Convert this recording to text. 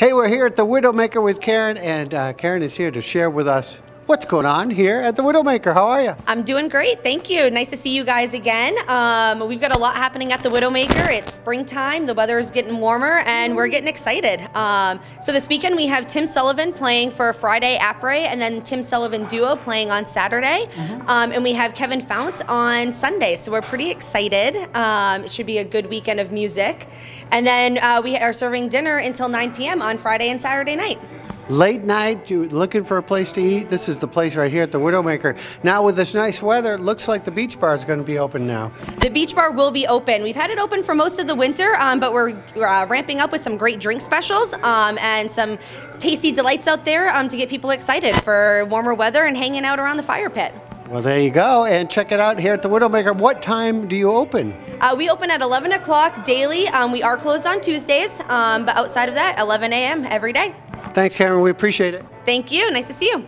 Hey, we're here at the Widowmaker with Karen, and uh, Karen is here to share with us what's going on here at the Widowmaker. How are you? I'm doing great, thank you. Nice to see you guys again. Um, we've got a lot happening at the Widowmaker. It's springtime, the weather is getting warmer, and we're getting excited. Um, so this weekend we have Tim Sullivan playing for Friday Après, and then Tim Sullivan Duo playing on Saturday, Mm-hmm. um, and we have Kevin Fount on Sunday. So we're pretty excited. Um, it should be a good weekend of music, and then uh, we are serving dinner until 9 p.m. on Friday and Saturday night. Late night, you looking for a place to eat? This is the place right here at the Widowmaker. Now, with this nice weather, it looks like the beach bar is going to be open now. The beach bar will be open. We've had it open for most of the winter, um, but we're, uh, ramping up with some great drink specials um, and some tasty delights out there um, to get people excited for warmer weather and hanging out around the fire pit. Well, there you go. And check it out here at the Widowmaker. What time do you open? Uh, we open at 11 o'clock daily. Um, we are closed on Tuesdays, um, but outside of that, 11 a.m. every day. Thanks, Karen. We appreciate it. Thank you. Nice to see you.